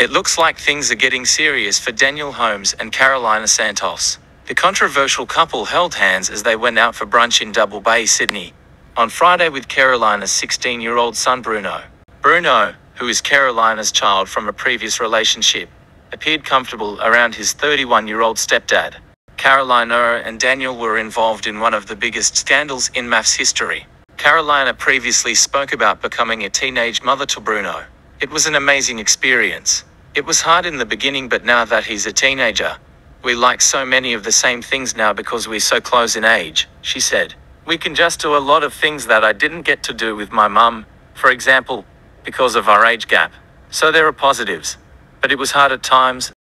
It looks like things are getting serious for Daniel Holmes and Carolina Santos. The controversial couple held hands as they went out for brunch in Double Bay, Sydney, on Friday with Carolina's 16 year old son Bruno. Bruno, who is Carolina's child from a previous relationship, appeared comfortable around his 31 year old stepdad. Carolina and Daniel were involved in one of the biggest scandals in MAFS history. Carolina previously spoke about becoming a teenage mother to Bruno. It was an amazing experience. It was hard in the beginning, but now that he's a teenager, we like so many of the same things now because we're so close in age, she said. We can just do a lot of things that I didn't get to do with my mum, for example, because of our age gap. So there are positives. But it was hard at times,